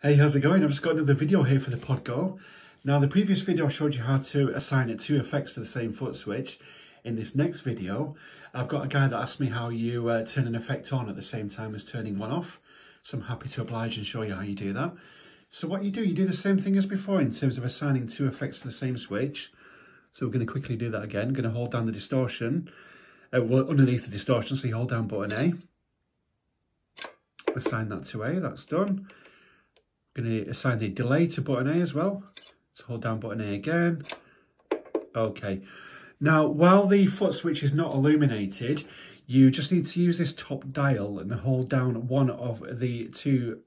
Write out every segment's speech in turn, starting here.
Hey, how's it going? I've just got another video here for the Pod Go. Now, the previous video I showed you how to assign it two effects to the same foot switch. In this next video, I've got a guy that asked me how you uh, turn an effect on at the same time as turning one off. So I'm happy to oblige and show you how you do that. So what you do, you do the same thing as before in terms of assigning two effects to the same switch. So we're going to quickly do that again. I'm going to hold down the distortion, uh, well, underneath the distortion, so you hold down button A. Assign that to A, that's done going to assign the delay to button A as well. So hold down button A again. Okay. Now, while the foot switch is not illuminated, you just need to use this top dial and hold down one of the two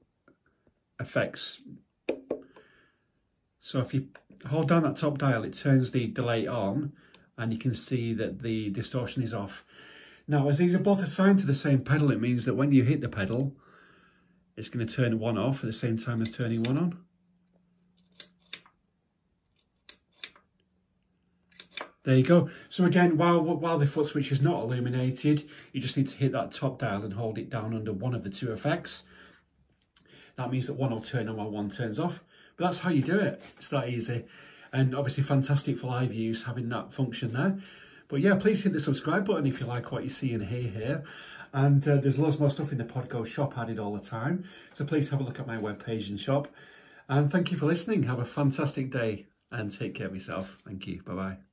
effects. So if you hold down that top dial, it turns the delay on and you can see that the distortion is off. Now, as these are both assigned to the same pedal, it means that when you hit the pedal, it's going to turn one off at the same time as turning one on. There you go. So again, while while the foot switch is not illuminated, you just need to hit that top dial and hold it down under one of the two effects. That means that one will turn on while one turns off. But that's how you do it. It's that easy. And obviously fantastic for live use, having that function there. But yeah, please hit the subscribe button if you like what you see and hear here. And uh, there's loads more stuff in the Pod Go shop added all the time. So please have a look at my webpage and shop. And thank you for listening. Have a fantastic day and take care of yourself. Thank you. Bye-bye.